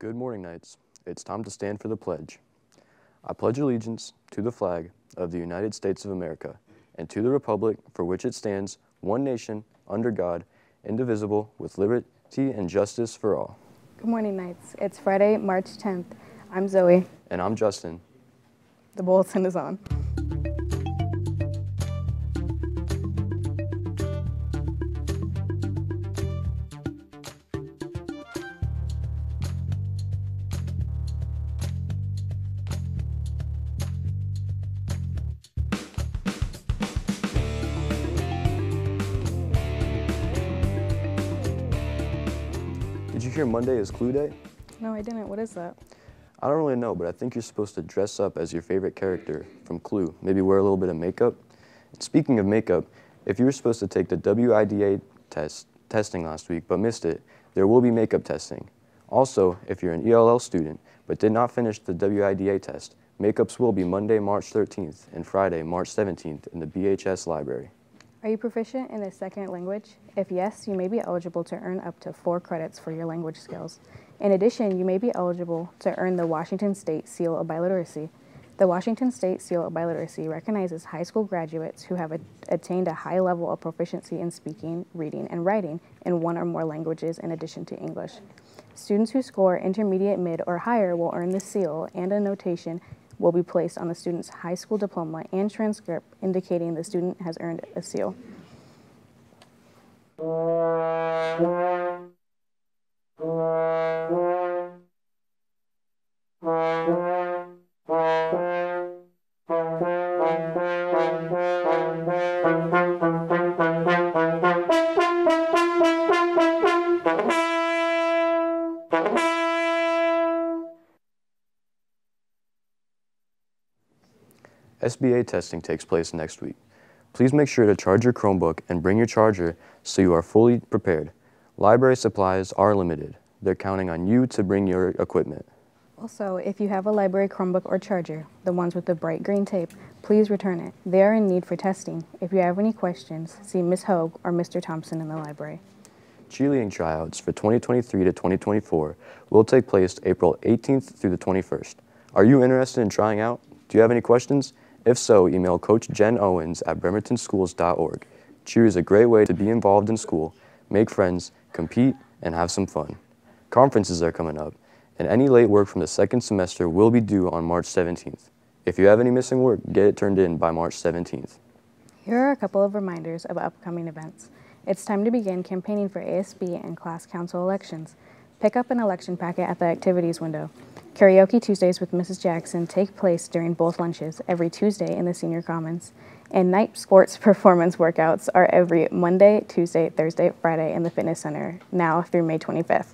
Good morning, Knights. It's time to stand for the pledge. I pledge allegiance to the flag of the United States of America and to the republic for which it stands, one nation, under God, indivisible, with liberty and justice for all. Good morning, Knights. It's Friday, March 10th. I'm Zoe. And I'm Justin. The bulletin is on. Did you hear Monday is Clue Day? No, I didn't. What is that? I don't really know, but I think you're supposed to dress up as your favorite character from Clue. Maybe wear a little bit of makeup. And speaking of makeup, if you were supposed to take the WIDA test testing last week but missed it, there will be makeup testing. Also, if you're an ELL student but did not finish the WIDA test, makeups will be Monday, March 13th and Friday, March 17th in the BHS library. Are you proficient in a second language? If yes, you may be eligible to earn up to four credits for your language skills. In addition, you may be eligible to earn the Washington State Seal of Biliteracy. The Washington State Seal of Biliteracy recognizes high school graduates who have a- attained a high level of proficiency in speaking, reading, and writing in one or more languages in addition to English. Students who score intermediate, mid, or higher will earn the seal, and a notation will be placed on the student's high school diploma and transcript indicating the student has earned a seal. SBA testing takes place next week. Please make sure to charge your Chromebook and bring your charger so you are fully prepared. Library supplies are limited. They're counting on you to bring your equipment. Also, if you have a library Chromebook or charger, the ones with the bright green tape, please return it. They are in need for testing. If you have any questions, see Ms. Hogue or Mr. Thompson in the library. Cheerleading tryouts for 2023 to 2024 will take place April 18th through the 21st. Are you interested in trying out? Do you have any questions? If so, email Coach Jen Owens at bremertonschools.org. Cheer is a great way to be involved in school, make friends, compete, and have some fun. Conferences are coming up, and any late work from the second semester will be due on March 17th. If you have any missing work, get it turned in by March 17th. Here are a couple of reminders of upcoming events. It's time to begin campaigning for ASB and class council elections. Pick up an election packet at the activities window. Karaoke Tuesdays with Mrs. Jackson take place during both lunches every Tuesday in the senior commons. And Knight sports performance workouts are every Monday, Tuesday, Thursday, Friday in the fitness center, now through May 25th.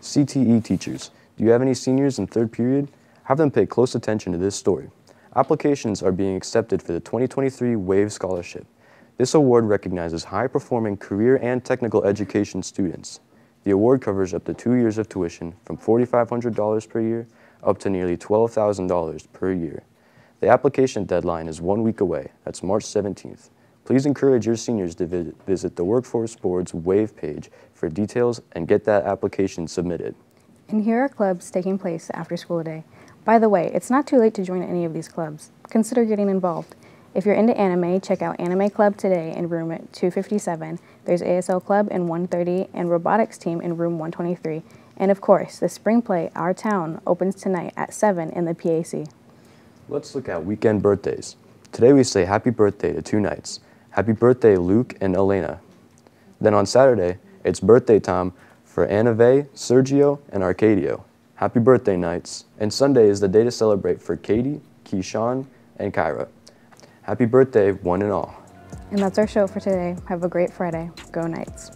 CTE teachers, do you have any seniors in third period? Have them pay close attention to this story. Applications are being accepted for the 2023 WAVE Scholarship. This award recognizes high performing career and technical education students. The award covers up to two years of tuition from $4,500 per year up to nearly $12,000 per year. The application deadline is one week away, that's March 17th. Please encourage your seniors to vi- visit the Workforce Board's WAVE page for details and get that application submitted. And here are clubs taking place after school today. By the way, it's not too late to join any of these clubs. Consider getting involved. If you're into anime, check out Anime Club today in room 257. There's ASL Club in 130 and Robotics Team in room 123. And of course, the spring play Our Town opens tonight at 7 in the PAC. Let's look at weekend birthdays. Today we say happy birthday to two knights. Happy birthday, Luke and Elena. Then on Saturday, it's birthday time for Anave, Sergio, and Arcadio. Happy birthday, knights. And Sunday is the day to celebrate for Katie, Keyshawn, and Kyra. Happy birthday, one and all. And that's our show for today. Have a great Friday. Go Knights.